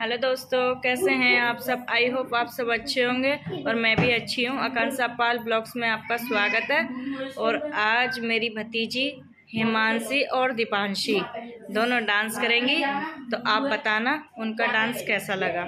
Hello दोस्तों, कैसे हैं आप सब? आई होप आप सब अच्छे होंगे और मैं भी अच्छी हूँ। आकांक्षा पाल ब्लॉग्स में आपका स्वागत है। और आज मेरी भतीजी, हिमांशी और दीपांशी दोनों डांस करेंगी। तो आप बताना, उनका डांस कैसा लगा?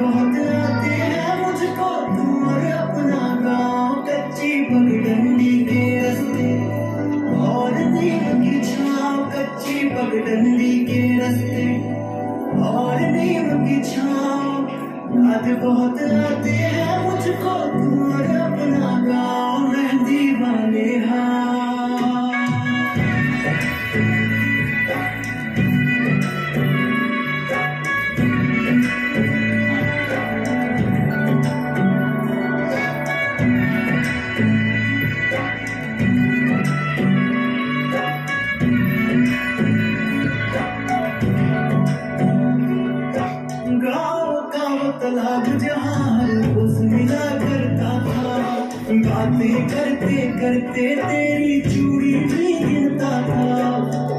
बहुत आते हैं मुझको, तुम और अपना गाँव कच्ची पगडंडी के रास्ते और नीम की छाँव कच्ची पगडंडी के रास्ते और नीम की छाँव याद बहुत आते हैं मुझको तुम और अपना गाँव मेहंदी वाले हाथ करते तेरी चूड़ी भी गिनता था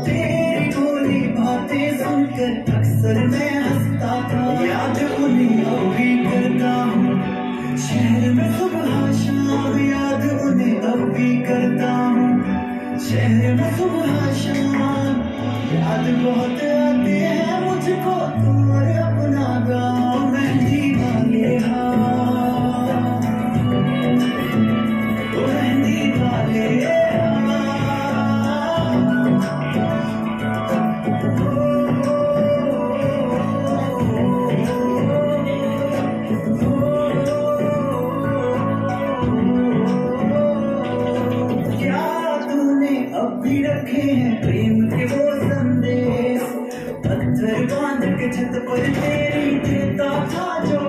तेरी भोली बातें सुनकर अक्सर मैं हंसता था। याद उन्हें अब भी करता हूँ। शहर में सुबह शाम याद उन्हें अब भी करता हूँ। शहर में सुबह शाम याद बहुत भी रखे हैं प्रेम के वो संदेश। पत्थर बाँध के छत पर तेरी देता था जो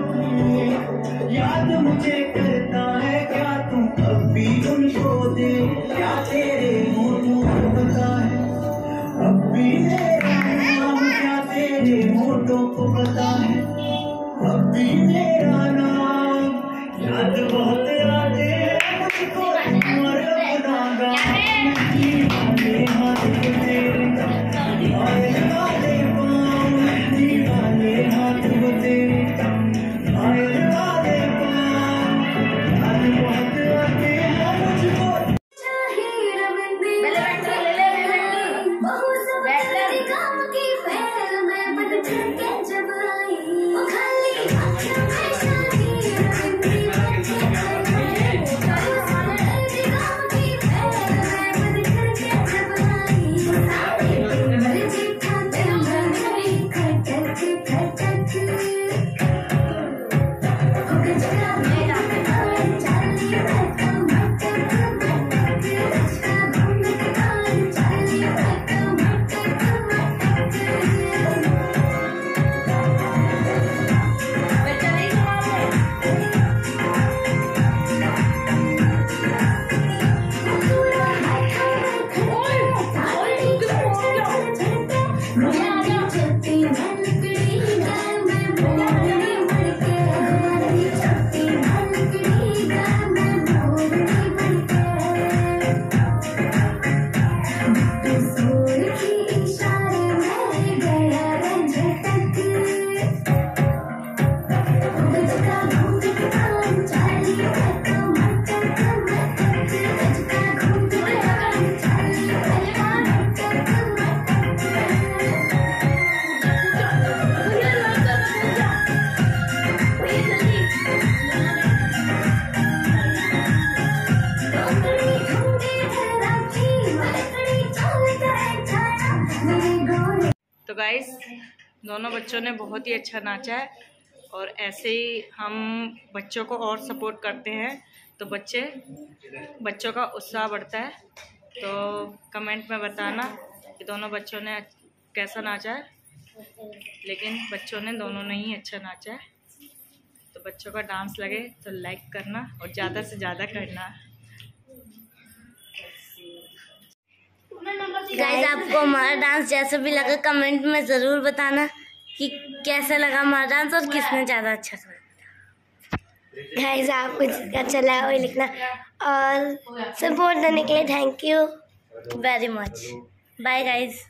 याद मुझे करता है क्या तुम अब भी उनको दे? क्या तेरे होठों को पता है? अब भी मेरा नाम क्या तेरे होठों को पता है? अब भी मेरा नाम याद बहुत गाइस दोनों बच्चों ने बहुत ही अच्छा नाचा है और ऐसे ही हम बच्चों को और सपोर्ट करते हैं। तो बच्चे, बच्चों का उत्साह बढ़ता है। तो कमेंट में बताना कि दोनों बच्चों ने कैसा नाचा है। लेकिन बच्चों ने दोनों ने ही अच्छा नाचा है। तो बच्चों का डांस लगे तो लाइक करना और ज़्यादा से ज़्यादा करना। गाइस आपको हमारा डांस जैसा भी लगा कमेंट में ज़रूर बताना कि कैसा लगा हमारा डांस और किसने ज़्यादा अच्छा करा गाइस आपको जिसका अच्छा लगा वही लिखना। और सपोर्ट देने के लिए thank you very much bye guys